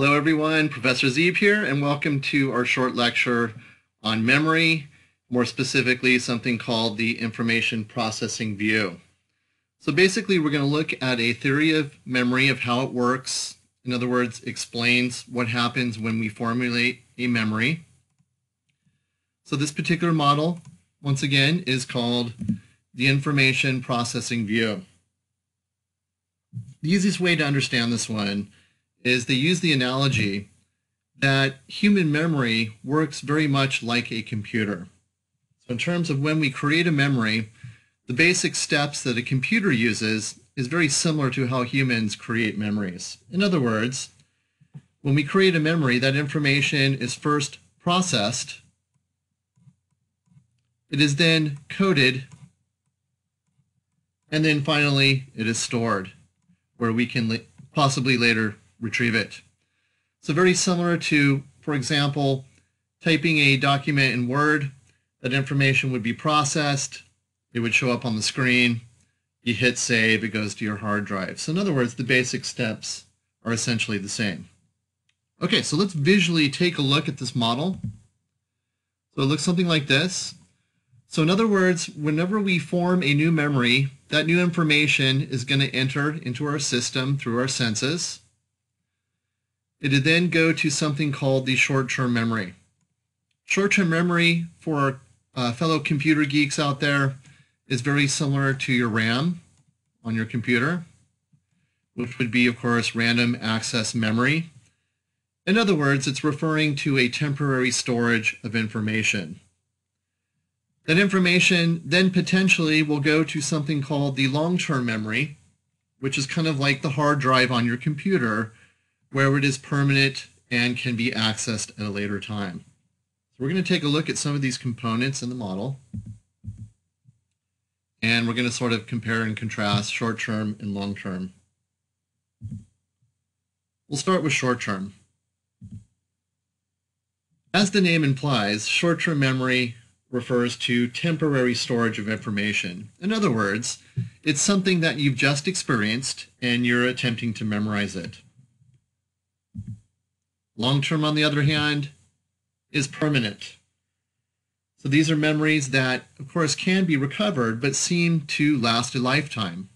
Hello everyone, Professor Zeeb here, and welcome to our short lecture on memory, more specifically something called the information processing view. So basically we're going to look at a theory of memory of how it works. In other words, explains what happens when we formulate a memory. So this particular model, once again, is called the information processing view. The easiest way to understand this one is they use the analogy that human memory works very much like a computer. So in terms of when we create a memory, the basic steps that a computer uses is very similar to how humans create memories. In other words, when we create a memory, that information is first processed. It is then coded, and then finally it is stored, where we can possibly later retrieve it. So very similar to, for example, typing a document in Word, that information would be processed, it would show up on the screen, you hit save, it goes to your hard drive. So in other words, the basic steps are essentially the same. Okay, so let's visually take a look at this model. So it looks something like this. So in other words, whenever we form a new memory, that new information is going to enter into our system through our senses. It would then go to something called the short-term memory. Short-term memory for our uh, fellow computer geeks out there is very similar to your RAM on your computer, which would be, of course, random access memory. In other words, it's referring to a temporary storage of information. That information then potentially will go to something called the long-term memory, which is kind of like the hard drive on your computer, where it is permanent and can be accessed at a later time. So we're going to take a look at some of these components in the model. And we're going to sort of compare and contrast short-term and long-term. We'll start with short-term. As the name implies, short-term memory refers to temporary storage of information. In other words, it's something that you've just experienced and you're attempting to memorize it. Long term, on the other hand, is permanent. So these are memories that, of course, can be recovered, but seem to last a lifetime.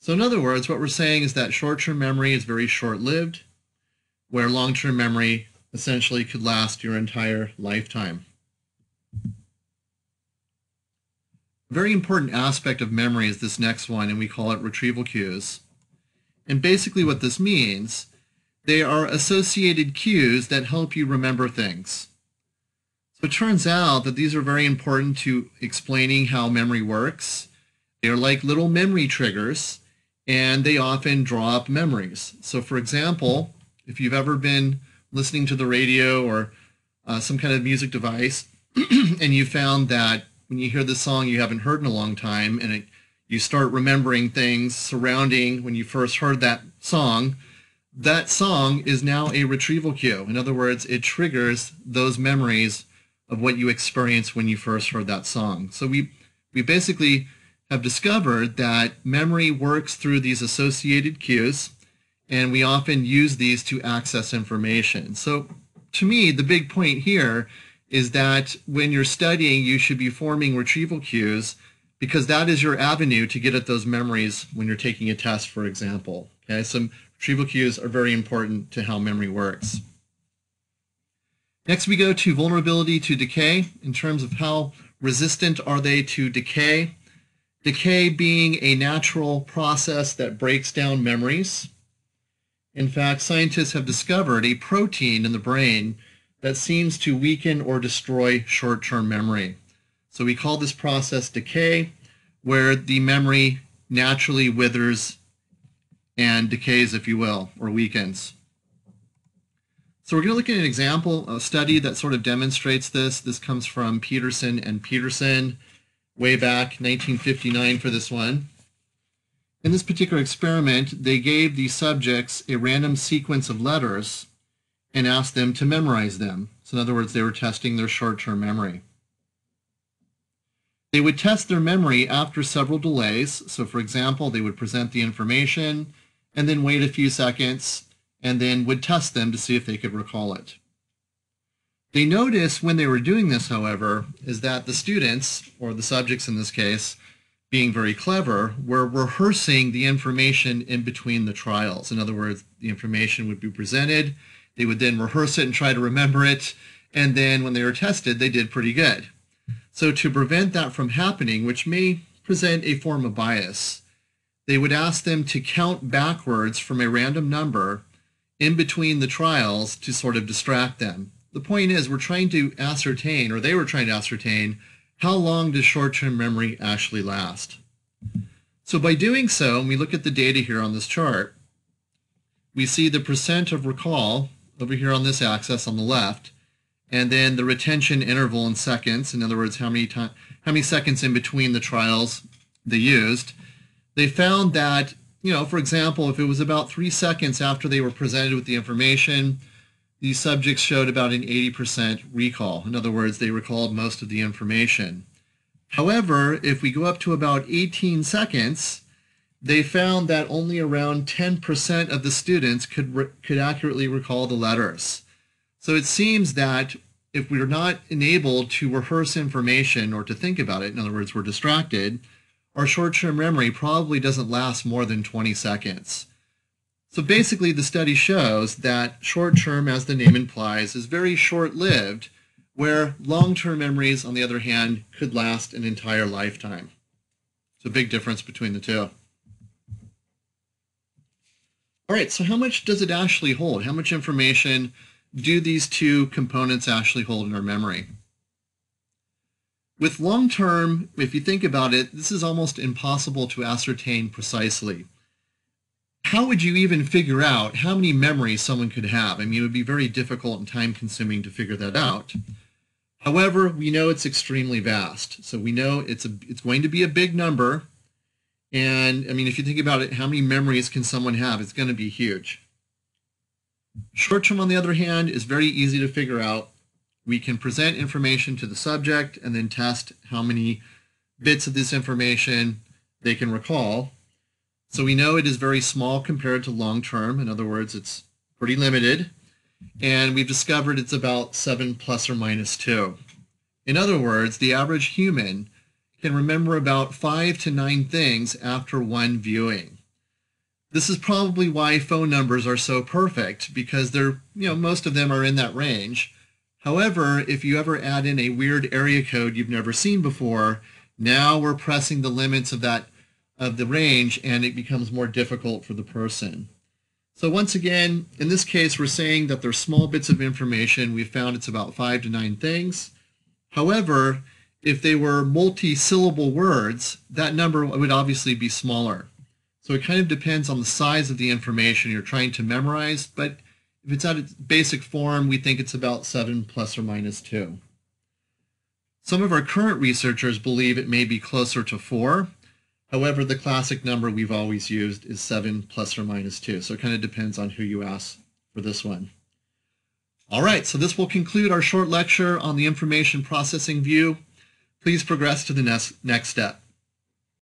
So in other words, what we're saying is that short-term memory is very short-lived, where long-term memory essentially could last your entire lifetime. A very important aspect of memory is this next one, and we call it retrieval cues. And basically what this means they are associated cues that help you remember things. So it turns out that these are very important to explaining how memory works. They are like little memory triggers, and they often draw up memories. So for example, if you've ever been listening to the radio or uh, some kind of music device, and you found that when you hear the song you haven't heard in a long time, and it, you start remembering things surrounding when you first heard that song, that song is now a retrieval cue. In other words, it triggers those memories of what you experienced when you first heard that song. So we, we basically have discovered that memory works through these associated cues, and we often use these to access information. So to me, the big point here is that when you're studying, you should be forming retrieval cues because that is your avenue to get at those memories when you're taking a test, for example. Okay, some Retrieval cues are very important to how memory works. Next, we go to vulnerability to decay in terms of how resistant are they to decay. Decay being a natural process that breaks down memories. In fact, scientists have discovered a protein in the brain that seems to weaken or destroy short-term memory. So we call this process decay, where the memory naturally withers and decays, if you will, or weakens. So we're going to look at an example, a study that sort of demonstrates this. This comes from Peterson and Peterson way back 1959 for this one. In this particular experiment, they gave the subjects a random sequence of letters and asked them to memorize them. So in other words, they were testing their short-term memory. They would test their memory after several delays. So for example, they would present the information, and then wait a few seconds and then would test them to see if they could recall it. They noticed when they were doing this, however, is that the students, or the subjects in this case, being very clever, were rehearsing the information in between the trials. In other words, the information would be presented, they would then rehearse it and try to remember it, and then when they were tested, they did pretty good. So to prevent that from happening, which may present a form of bias, they would ask them to count backwards from a random number in between the trials to sort of distract them. The point is we're trying to ascertain, or they were trying to ascertain, how long does short-term memory actually last? So by doing so, and we look at the data here on this chart, we see the percent of recall over here on this axis on the left, and then the retention interval in seconds, in other words, how many, time, how many seconds in between the trials they used. They found that, you know, for example, if it was about three seconds after they were presented with the information, these subjects showed about an 80% recall. In other words, they recalled most of the information. However, if we go up to about 18 seconds, they found that only around 10% of the students could, could accurately recall the letters. So it seems that if we're not enabled to rehearse information or to think about it, in other words, we're distracted, our short-term memory probably doesn't last more than 20 seconds. So basically, the study shows that short-term, as the name implies, is very short-lived, where long-term memories, on the other hand, could last an entire lifetime. It's a big difference between the two. All right, so how much does it actually hold? How much information do these two components actually hold in our memory? With long-term, if you think about it, this is almost impossible to ascertain precisely how would you even figure out how many memories someone could have? I mean, it would be very difficult and time consuming to figure that out. However, we know it's extremely vast. So we know it's, a, it's going to be a big number. And I mean, if you think about it, how many memories can someone have? It's going to be huge. Short term, on the other hand, is very easy to figure out. We can present information to the subject and then test how many bits of this information they can recall. So we know it is very small compared to long term. In other words, it's pretty limited. And we've discovered it's about 7 plus or minus 2. In other words, the average human can remember about 5 to 9 things after one viewing. This is probably why phone numbers are so perfect because they're, you know, most of them are in that range. However, if you ever add in a weird area code you've never seen before, now we're pressing the limits of that of the range and it becomes more difficult for the person. So once again, in this case, we're saying that there's small bits of information. We found it's about five to nine things. However, if they were multi-syllable words, that number would obviously be smaller. So it kind of depends on the size of the information you're trying to memorize, but if it's at its basic form, we think it's about 7 plus or minus 2. Some of our current researchers believe it may be closer to 4, However, the classic number we've always used is 7 plus or minus 2. So it kind of depends on who you ask for this one. All right, so this will conclude our short lecture on the information processing view. Please progress to the next, next step.